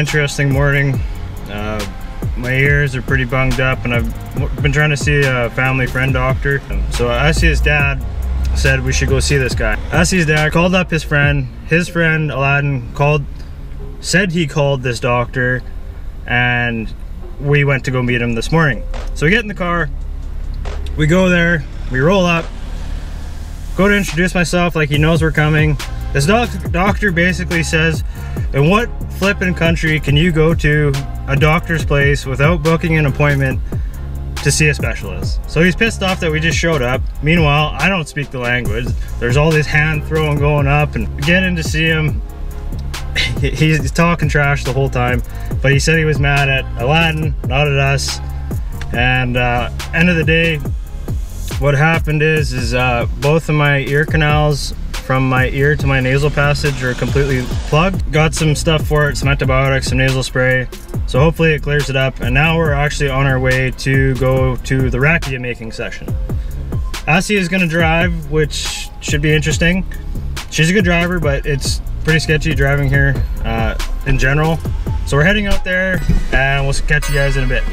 interesting morning. Uh, my ears are pretty bunged up and I've been trying to see a family friend doctor. So I see his dad said we should go see this guy. Essie's dad called up his friend. His friend Aladdin called, said he called this doctor and we went to go meet him this morning. So we get in the car, we go there, we roll up, go to introduce myself like he knows we're coming. This doc doctor basically says, in what flipping country can you go to a doctor's place without booking an appointment to see a specialist. So he's pissed off that we just showed up. Meanwhile, I don't speak the language. There's all this hand throwing going up and getting to see him. He's talking trash the whole time, but he said he was mad at Aladdin, not at us. And uh, end of the day, what happened is, is uh, both of my ear canals from my ear to my nasal passage are completely plugged. Got some stuff for it, some antibiotics, some nasal spray. So hopefully it clears it up. And now we're actually on our way to go to the rakija making session. Assie is gonna drive, which should be interesting. She's a good driver, but it's pretty sketchy driving here uh, in general. So we're heading out there and we'll catch you guys in a bit.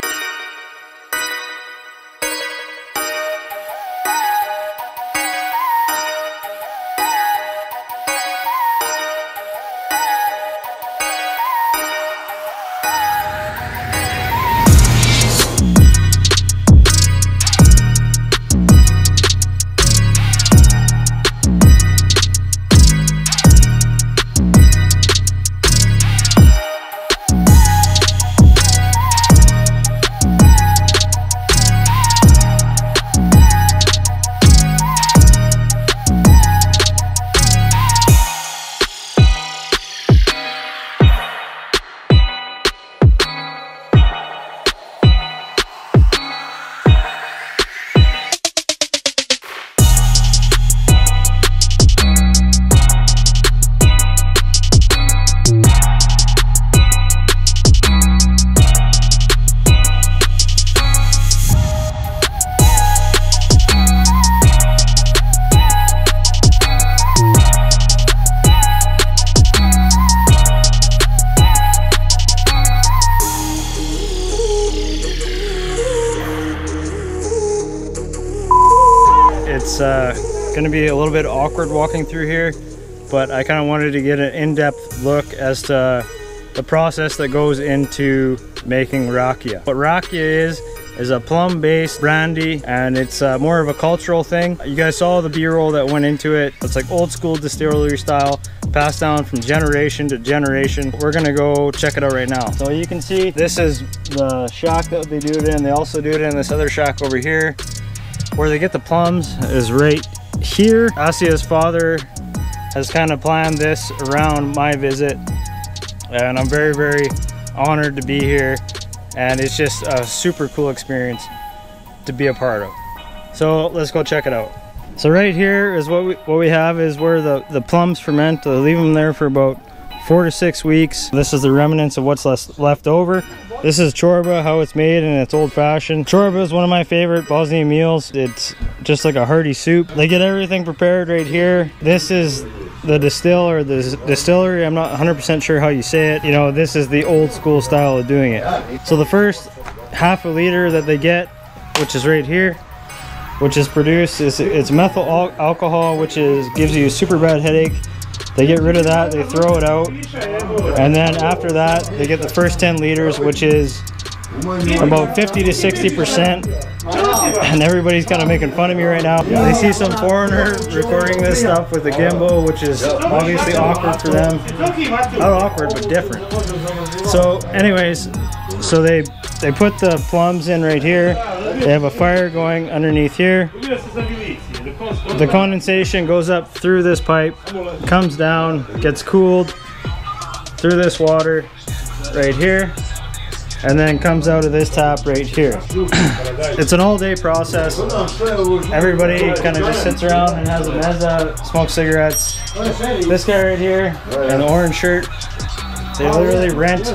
It's uh, gonna be a little bit awkward walking through here, but I kind of wanted to get an in-depth look as to the process that goes into making rakija. What rakija is, is a plum-based brandy, and it's uh, more of a cultural thing. You guys saw the B-roll that went into it. It's like old school distillery style, passed down from generation to generation. We're gonna go check it out right now. So you can see, this is the shack that they do it in. They also do it in this other shack over here. Where they get the plums is right here. Asia's father has kind of planned this around my visit and I'm very, very honored to be here and it's just a super cool experience to be a part of. So let's go check it out. So right here is what we, what we have is where the, the plums ferment. They leave them there for about four to six weeks. This is the remnants of what's left over. This is chorba, how it's made, and it's old fashioned. Chorba is one of my favorite Bosnian meals. It's just like a hearty soup. They get everything prepared right here. This is the distill or the distillery. I'm not 100% sure how you say it. You know, this is the old school style of doing it. So the first half a liter that they get, which is right here, which is produced, is it's methyl alcohol, which is gives you a super bad headache. They get rid of that, they throw it out, and then after that, they get the first 10 liters, which is about 50 to 60 percent. And everybody's kind of making fun of me right now. They see some foreigner recording this stuff with a gimbal which is obviously awkward for them. Not awkward but different. So anyways so they they put the plums in right here. They have a fire going underneath here the condensation goes up through this pipe comes down gets cooled through this water right here and then comes out of this tap right here. it's an all day process. Everybody kind of just sits around and has a mezza, smokes cigarettes. This guy right here in the orange shirt, they literally rent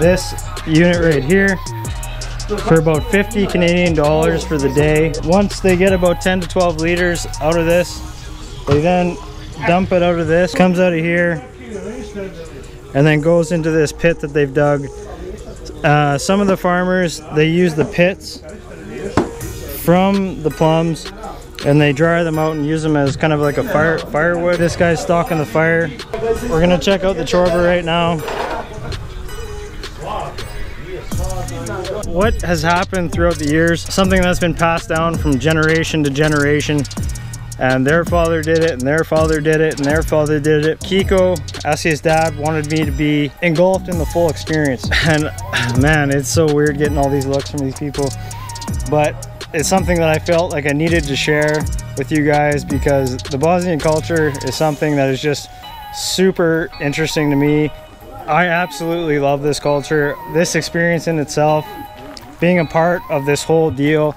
this unit right here for about 50 Canadian dollars for the day. Once they get about 10 to 12 liters out of this, they then dump it out of this, comes out of here, and then goes into this pit that they've dug. Uh, some of the farmers, they use the pits from the plums and they dry them out and use them as kind of like a fire firewood. This guy's stalking the fire. We're gonna check out the chorba right now. What has happened throughout the years, something that's been passed down from generation to generation, and their father did it, and their father did it, and their father did it. Kiko, Essie's dad, wanted me to be engulfed in the full experience. And man, it's so weird getting all these looks from these people. But it's something that I felt like I needed to share with you guys because the Bosnian culture is something that is just super interesting to me. I absolutely love this culture. This experience in itself, being a part of this whole deal,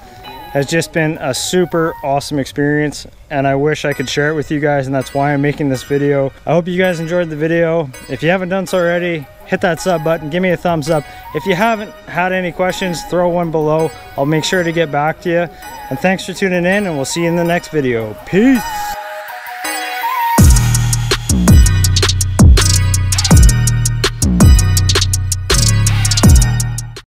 has just been a super awesome experience and I wish I could share it with you guys and that's why I'm making this video. I hope you guys enjoyed the video. If you haven't done so already, hit that sub button, give me a thumbs up. If you haven't had any questions, throw one below. I'll make sure to get back to you. And thanks for tuning in and we'll see you in the next video. Peace!